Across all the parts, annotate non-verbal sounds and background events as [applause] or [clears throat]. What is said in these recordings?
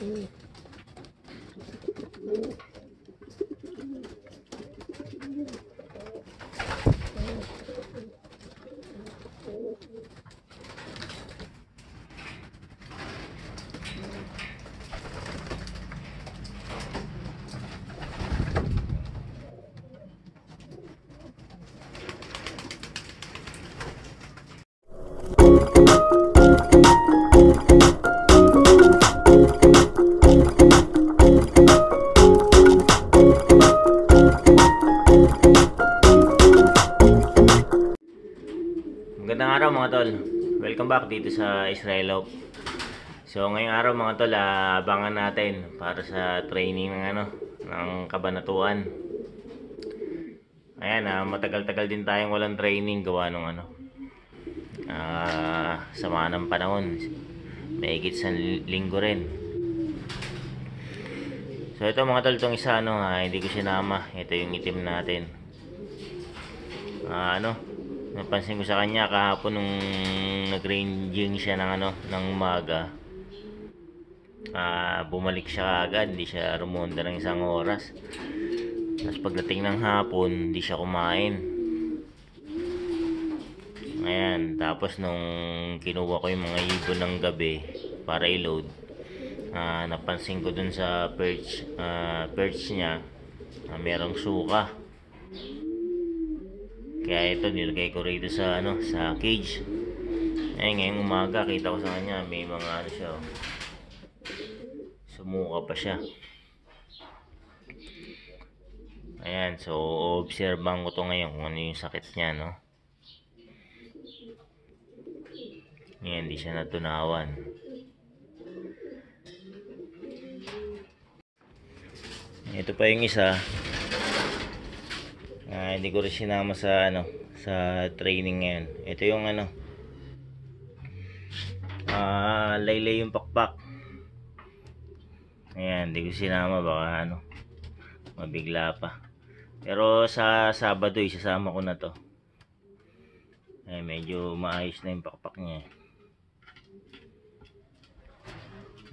嗯 Magandang araw mga tol. Welcome back dito sa Israel Hope. So ngayong araw mga tol, ah, abangan natin para sa training ng ano, ng kabanatuan. Ayan, ah, matagal-tagal din tayong walang training gawa nung ano. Ah, sama ng panahon. Mahigit sa linggo rin. So ito mga tol, itong isa ano, ah, hindi ko sinama. Ito yung itim natin. Ah, ano, napansin ko sa kanya kahapon nung nag-ranging siya ng ano, ng umaga. Ah, bumalik siya agad, hindi siya rumonda ng isang oras. Tapos pagdating ng hapon, hindi siya kumain. Ayan, tapos nung kinuha ko yung mga ibon ng gabi para i-load, ah, napansin ko dun sa perch, ah, perch niya, ah, merong suka. Kaya ito nilagay ko rito sa ano, sa cage. Eh ngayong umaga kita ko sa kanya may mga ano siya. oh. Sumuka pa siya. Ayan, so obserbahan ko to ngayon kung ano yung sakit niya, no. Ngayon, hindi siya natunawan. Ito pa yung isa. Ah, hindi ko rin sinama sa ano, sa training ngayon. Ito yung ano. Ah, laylay yung pakpak. Ayan, hindi ko sinama baka ano, mabigla pa. Pero sa Sabado, isasama ko na to. Eh, medyo maayos na yung pakpak niya.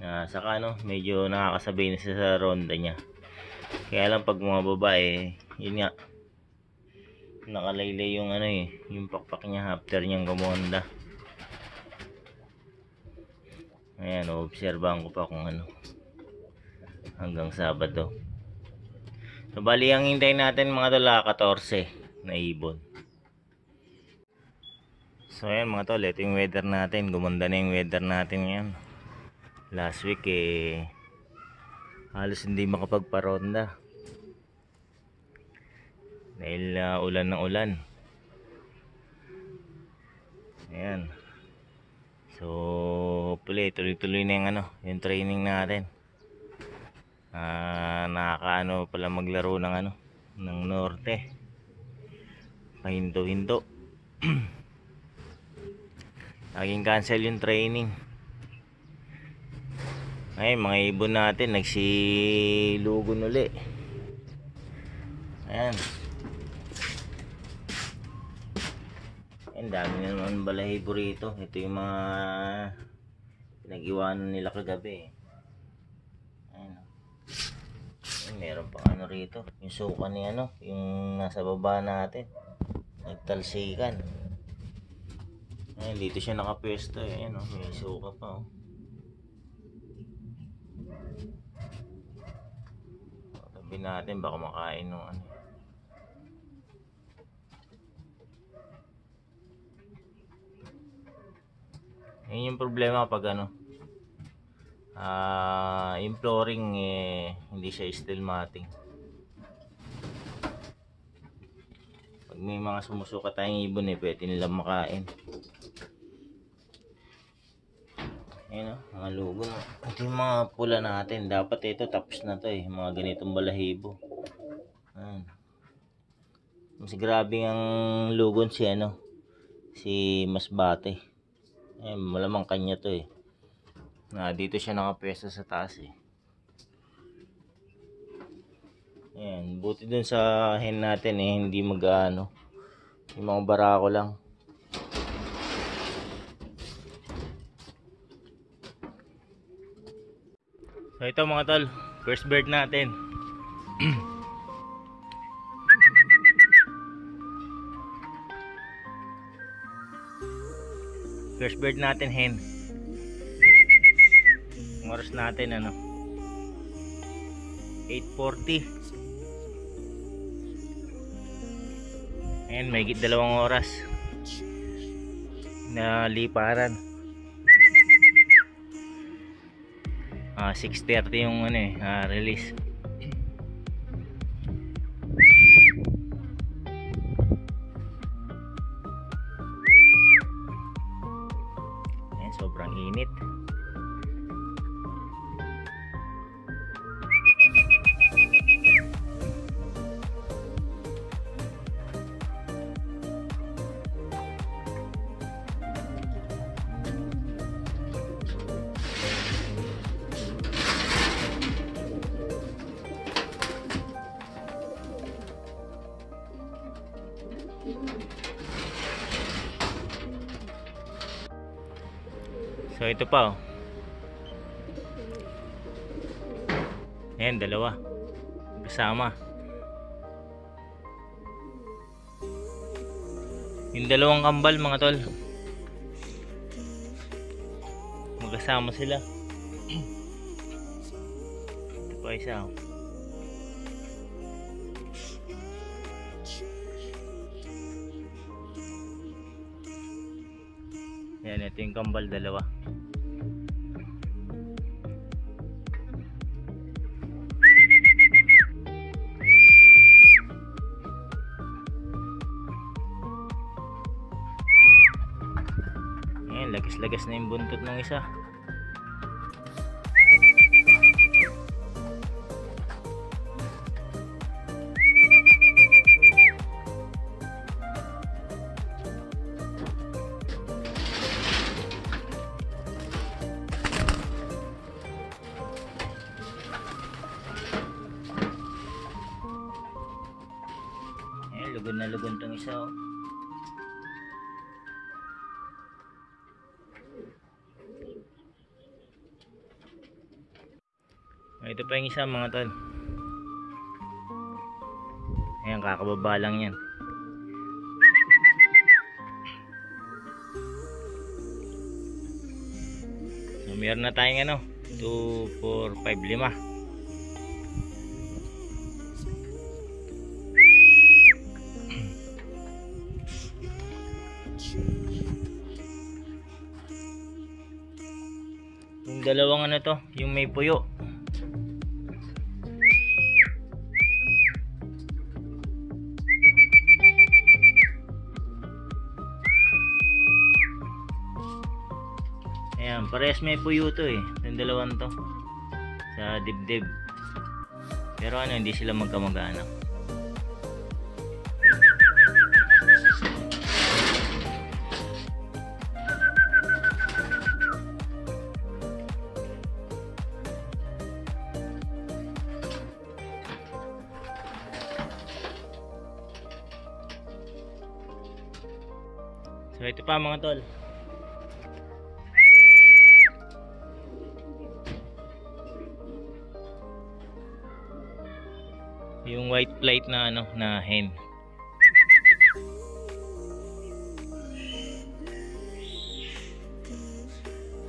Ah, saka ano, medyo nakakasabay na siya sa ronda niya. Kaya lang pag mga babae, yun nga, nakalaylay yung ano eh, yung pakpak niya after niyang gumonda. Ayan, obserbahan ko pa kung ano. Hanggang Sabado. So, bali ang hintayin natin mga tol, ah, 14 na ibon. So, ayan mga tol, ito yung weather natin. Gumanda na yung weather natin ngayon. Last week eh, halos hindi makapagparonda. Dahil ah, ulan ng ulan. Ayan. So, hopefully, tuloy-tuloy na yung ano, yung training natin. Ah, nakakaano pala maglaro ng ano, ng norte. Pahinto-hinto. [clears throat] Laging cancel yung training. Ay, mga ibon natin nagsilugon uli. Ayan. Ang dami na naman balahibo rito. Ito yung mga pinag-iwanan nila kagabi. Ayan. Ayan, meron pang ano rito. Yung suka ni ano, yung nasa baba natin. Nagtalsikan. Ayan, dito siya nakapwesto eh. Ayan, oh, may suka pa oh. Tabi natin baka makain ng ano. Yun yung problema pag ano. Ah, yung flooring eh hindi siya steel matting. Pag may mga sumusuka tayong ibon eh pwede nilang makain. Ayun oh, mga lugo. Ito yung mga pula natin. Dapat ito tapos na to eh. Mga ganitong balahibo. Ayan. Mas grabe ang lugon si ano. Si Masbate. Ayan, malamang kanya to eh. Na dito siya nakapwesto sa taas eh. Ayan, buti dun sa hen natin eh, hindi mag-ano. Yung mga barako lang. So ito mga tol, first bird natin. First bird natin hen. Ang oras natin ano 8.40 Ayan, may dalawang oras na liparan. Ah, 6.30 yung ano eh, ah, release. Sobrang init. So ito pa oh. Ayan, dalawa. Kasama. Yung dalawang kambal mga tol. Magkasama sila. [clears throat] ito pa isa oh. Ito yung kambal dalawa. Ayan, lagas-lagas na yung buntot ng isa. Isa oh. Ito pa yung isa mga tol. Ayan, kakababa lang yan. So, meron na tayong ano, 2, 4, 5, 5. Dalawang ano to, yung may puyo. Ayan, parehas may puyo to eh. Yung dalawang to. Sa dibdib. Pero ano, hindi sila magkamag-anak. So ito pa mga tol. Yung white plate na ano na hen.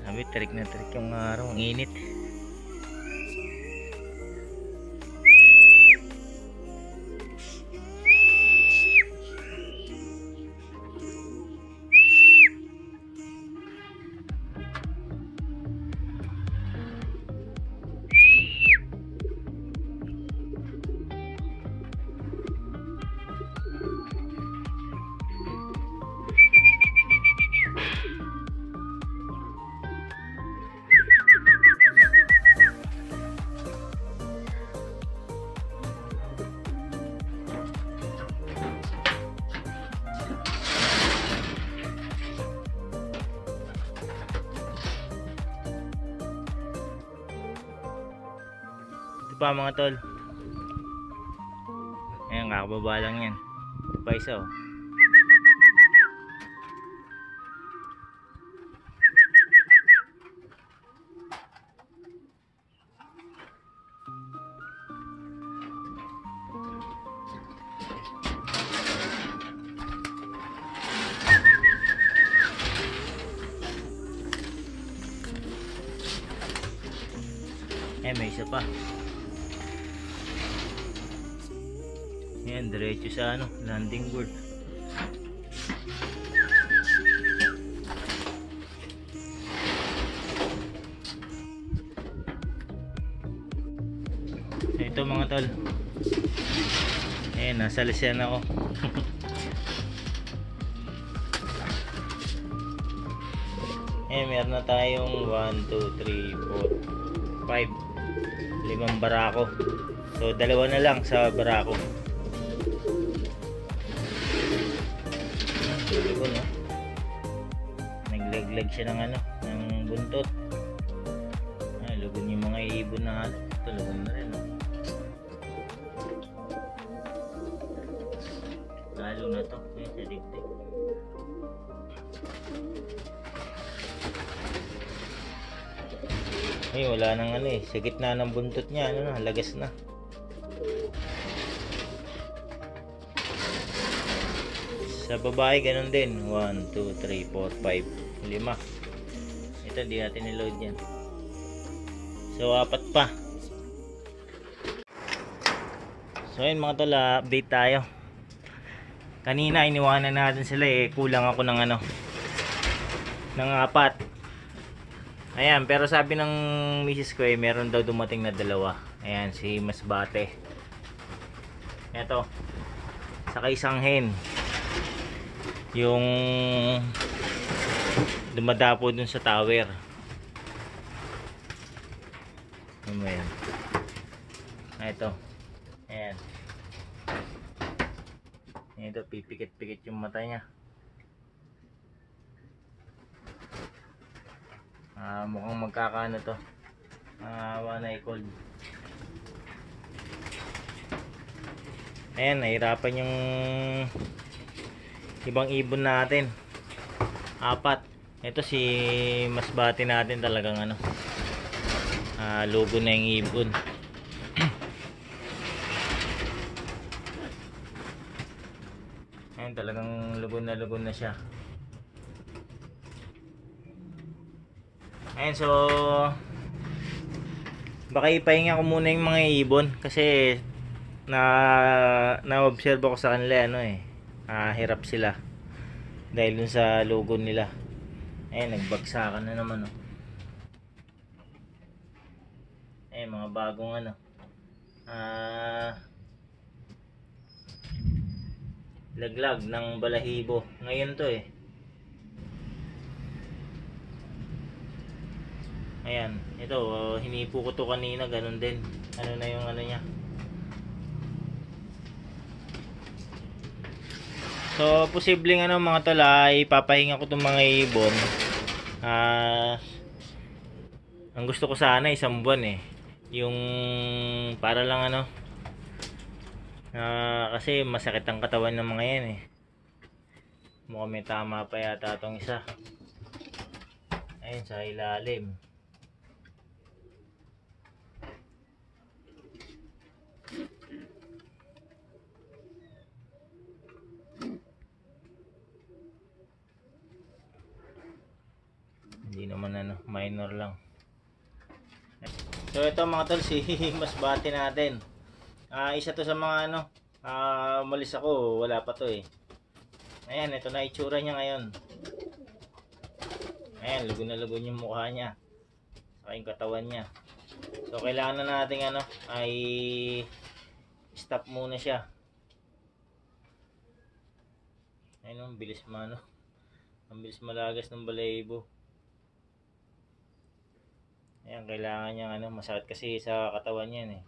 Sabi, trick na trick yung araw. Ang init. pa mga tol? Ayan kakababa lang yan. Pa oh eh, Ayan, may isa pa. Ayan, diretso sa ano, landing board. Ito mga tol. Ayan, nasa lesyan ako. [laughs] Eh, meron na tayong 1, 2, 3, 4, 5. Limang barako. So, dalawa na lang sa barako. Lugon, no? Naglaglag siya ng ano, ng buntot. Ay, lugon yung mga ibon na halos. Ito, lugon na rin, no? Lalo na to. Ayan, sa. Ay, wala nang ano eh. Sa gitna ng buntot niya, ano na, lagas na. Sa babae, ganun din. 1, 2, 3, 4, 5, 5. Ito, di natin niload yan. So, apat pa. So, ayun mga tol, ah, update tayo. Kanina, iniwanan natin sila eh. Kulang ako ng ano, ng apat. Ayan, pero sabi ng Mrs. ko eh, meron daw dumating na dalawa. Ayan, si Masbate. Eto. Saka isang hen. Yung dumadapo dun sa tower. Ano yan? Ah, Ito. Ayan. Ito, pipikit-pikit yung mata niya. Ah, mukhang magkakaano to. Ah, na cold. Ayan, nahirapan yung ibang ibon natin. Apat. Ito si masbati natin talagang ano. Ah, logo na yung ibon. [clears throat] Ayan, talagang lugon na lugon na siya. Ayan, so baka ipahinga ko muna yung mga ibon kasi na na-observe ako sa kanila ano eh. Ah, hirap sila. Dahil dun sa logo nila. Ayan, nagbagsakan na naman oh. Ayan, mga bagong ano. Ah, laglag ng balahibo. Ngayon to eh. Ayan, ito, uh, hinipo ko to kanina, ganun din. Ano na yung ano niya. So, posibleng ano mga tala, ipapahinga ko itong mga ibon. Ah, ang gusto ko sana isang buwan eh. Yung para lang ano. Ah, kasi masakit ang katawan ng mga yan eh. Mukhang may tama pa yata itong isa. Ayun, sa ilalim. Hindi naman ano, minor lang. So ito mga tol, si [laughs] Masbate natin. Ah, isa to sa mga ano, ah, umalis ako, wala pa to eh. Ayan, ito na itsura niya ngayon. Ayan, lugon na lugon yung mukha niya. Saka yung katawan niya. So kailangan na natin ano, ay stop muna siya. Ayun, bilis mano. [laughs] Ang bilis malagas ng balahibo. Ayan, kailangan niya ano, masakit kasi sa katawan niya eh.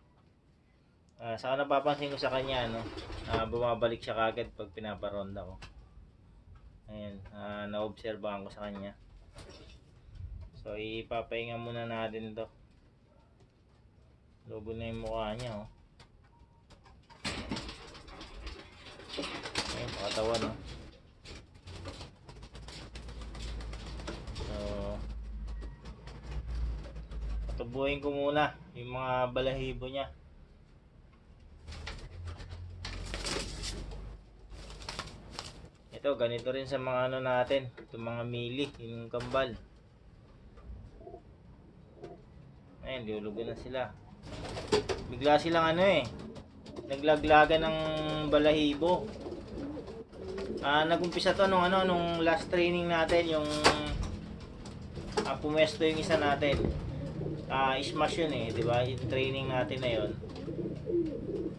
Ah, saka napapansin ko sa kanya ano, ah, bumabalik siya kagad pag pinaparonda ko. Ayan, ah, naobserbahan ko sa kanya. So, ipapahinga muna natin to. Lobo na yung mukha niya, oh. Ayan, pakatawan, oh. So, patubuhin ko muna yung mga balahibo niya. Ito, ganito rin sa mga ano natin. Itong mga mili, yung kambal. Ayun, lulugan na sila. Bigla silang ano eh. Naglaglagan ng balahibo. Ah, nagumpisa to nung ano nung last training natin yung ah, pumesto yung isa natin. Ah, smash yun eh, 'di ba? Yung training natin na yun.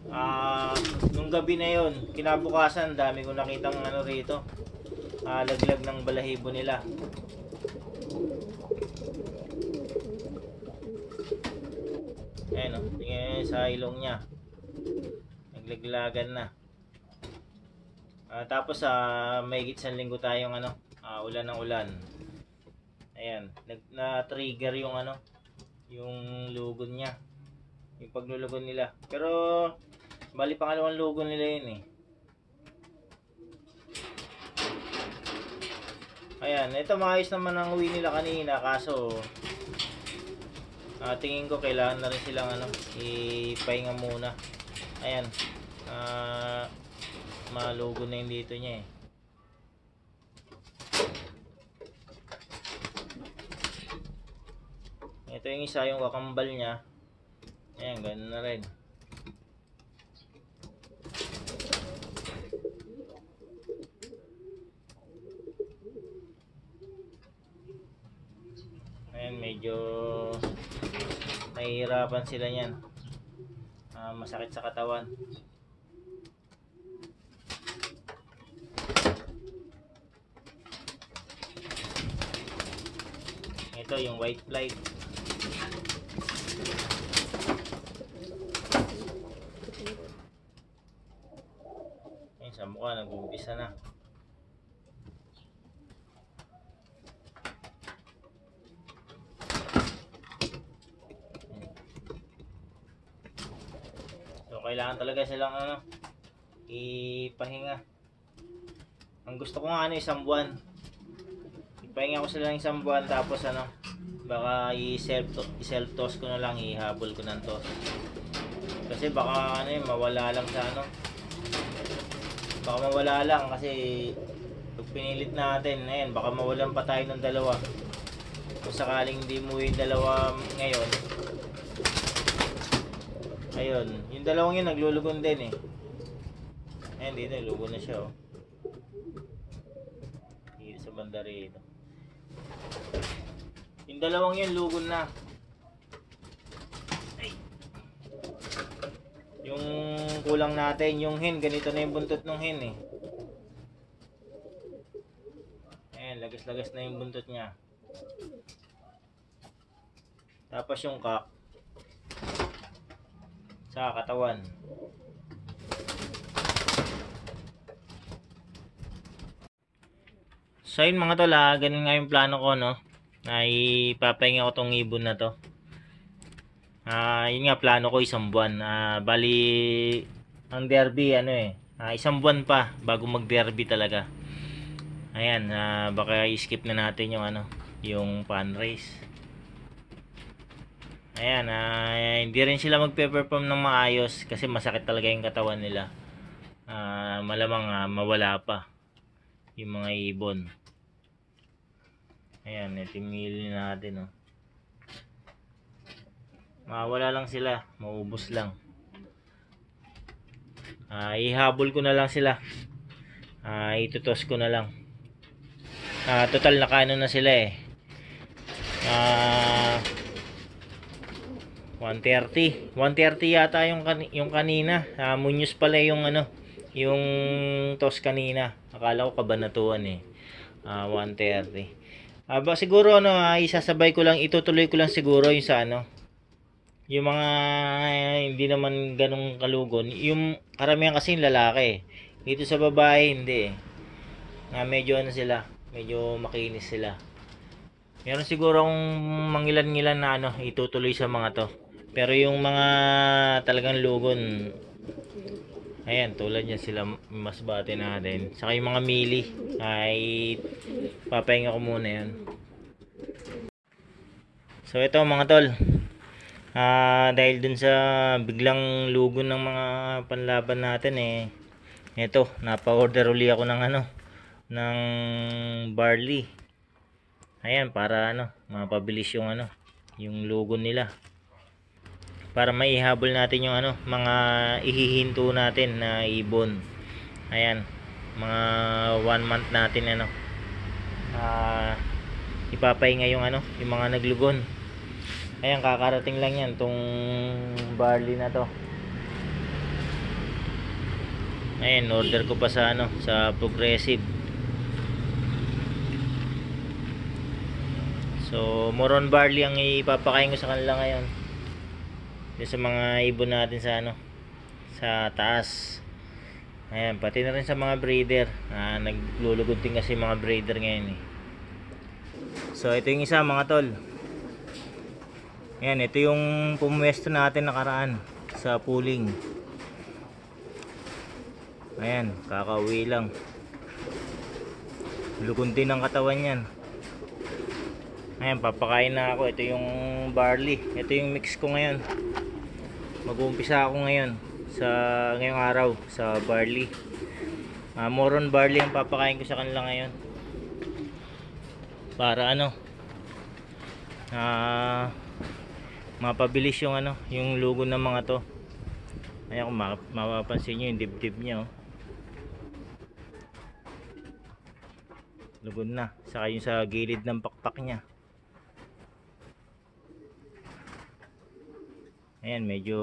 Ah, nung gabi na yun, kinabukasan dami ko nakitang ano rito. Ah, laglag ng balahibo nila. Ayan o, tingnan sa ilong niya. Naglaglagan na. Ah, tapos sa may isang linggo tayong ano, ah, ulan ng ulan. Ayan, nag na-trigger yung ano, yung lugon niya. Yung paglulugon nila. Pero bali pangalawang lugon nila yun eh. Ayan, ito maayos naman ang uwi nila kanina kaso ah, tingin ko kailangan na rin silang ano, ipahinga muna. Ayan. Ah, malugo na yung dito niya eh. Ito yung isa yung kakambal niya. Ayan, ganun na rin. Ayan, medyo nahihirapan sila niyan. Ah, masakit sa katawan. Ito yung white flight. Ayun, sa mukha nag-uumpisa na. So, kailangan talaga silang ano, ipahinga. Ang gusto ko nga ano, isang buwan. Ipahinga ko sila ng isang buwan tapos ano, baka i-self i-self toss ko na lang, ihabol ko ng toss. Kasi baka ano yun, mawala lang sa ano. Baka mawala lang kasi pag pinilit natin, ayun, baka mawalan pa tayo ng dalawa. Kung sakaling hindi mo yung dalawa ngayon, ayun, yung dalawang yun naglulugon din eh. Ayun, dito, lugon na siya oh. Dito sa banda rito. Yung dalawang yun, lugon na. Ay. Yung kulang natin, yung hen, ganito na yung buntot ng hen eh. Ayan, lagas-lagas na yung buntot niya. Tapos yung kak sa katawan. So yun mga tol, ah, ganun nga yung plano ko no. Na ipapahinga ko tong ibon na to. Ah, yun nga plano ko isang buwan. Ah, bali ang derby ano eh. Ah, isang buwan pa bago mag-derby talaga. Ayan, ah, baka i-skip na natin yung ano, yung fan race. Ayan, ah, hindi rin sila magpe-perform ng maayos kasi masakit talaga yung katawan nila. Ah, malamang ah, mawala pa yung mga ibon. Ayan, itimili natin oh. Mawala lang sila, maubos lang. Ah, ihabol ko na lang sila. Ah, itutos ko na lang. Ah, total nakano na sila eh. Ah, 130. 130 yata yung kani yung kanina. Ah, Munyos pala yung ano, yung toss kanina. Akala ko kabanatuan eh. Ah, 130. Ah, ba siguro ano, ah, isasabay ko lang, itutuloy ko lang siguro yung sa ano. Yung mga eh, hindi naman ganong kalugon, yung karamihan kasi yung lalaki. Dito sa babae hindi eh. Na medyo ano sila, medyo makinis sila. Meron siguro akong mangilan-ngilan na ano, itutuloy sa mga to. Pero yung mga talagang lugon, ayan, tulad yan sila mas bate natin. Saka yung mga mili, ay papahinga ko muna yan. So ito mga tol, ah dahil dun sa biglang lugon ng mga panlaban natin eh, ito, napa-order uli ako ng ano, ng barley. Ayan, para ano, mapabilis yung ano, yung lugon nila. para maihabol natin yung ano, mga ihihinto natin na ibon. Ayan, mga one month natin ano. Ah, ipapahinga yung ano, yung mga naglugon. Ayan, kakarating lang yan tong barley na to. Ayan, order ko pa sa ano, sa Progressive. So, moron barley ang ipapakain ko sa kanila ngayon. Yung sa mga ibon natin sa ano, sa taas. Ayan, pati na rin sa mga breeder. Ah, naglulugod din kasi mga breeder ngayon eh. So, ito yung isa mga tol. Ayan, ito yung pumwesto natin nakaraan sa pooling. Ayan, kakauwi lang. Lukon din ang katawan yan. Ayan, papakain na ako. Ito yung barley. Ito yung mix ko ngayon. Mag-uumpisa ako ngayon sa ngayong araw sa barley. Ah, moron barley ang papakain ko sa kanila ngayon. Para ano? Ah, mapabilis yung ano, yung lugo ng mga to. Ayan kung ma- mapapansin nyo yung dibdib niya oh. Lugod na. Saka yung sa gilid ng pakpak niya. Ayan, medyo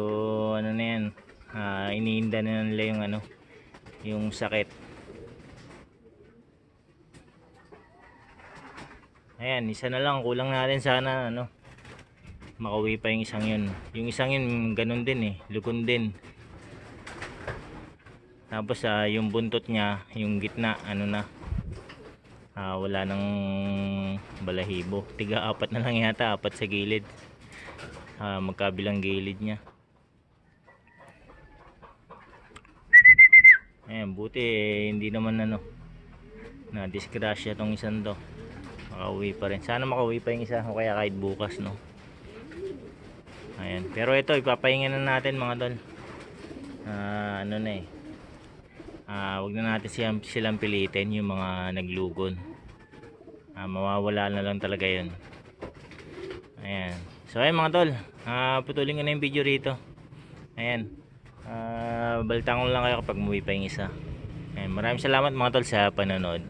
ano na yan. Ah, iniinda na nila yung ano, yung sakit. Ayan, isa na lang. Kulang natin sana ano, makauwi pa yung isang yun. Yung isang yun, ganun din eh. Lukon din. Tapos ah, yung buntot niya, yung gitna, ano na, ah, wala nang balahibo. Tiga apat na lang yata, apat sa gilid. Ah, magkabilang gilid niya. Ayan, buti eh, hindi naman ano, na disgrasya tong isang to. Makauwi pa rin. Sana makauwi pa yung isa o kaya kahit bukas no. Ayan. Pero ito, ipapahinga na natin mga tol. Ah, ano na eh. Ah, wag na natin silang, silang pilitin yung mga naglugon. Ah, mawawala na lang talaga 'yun. Ayan. So ayun mga tol, ah, putulin ko na yung video rito. Ayan. Balitaan ko lang kayo kapag umuwi pa yung isa. Ayan, maraming salamat mga tol sa panonood.